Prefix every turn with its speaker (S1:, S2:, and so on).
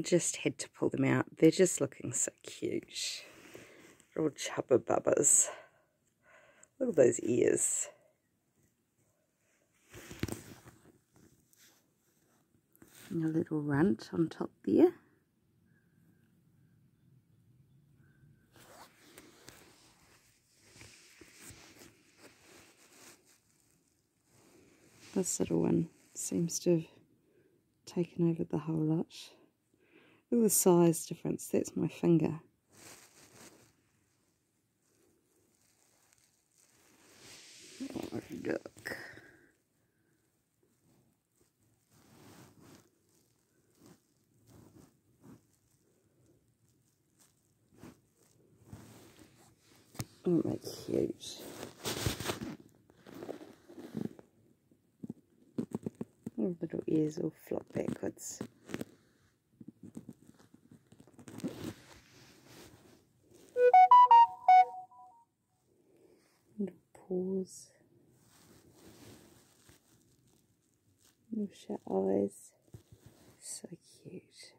S1: just had to pull them out. They're just looking so cute. Little chubba bubbas. Look at those ears. A little runt on top there. This little one seems to have taken over the whole lot. Look at the size difference, that's my finger. Oh, look. Oh, my cute. little ears all flop backwards. pores. We'll shut eyes. So cute.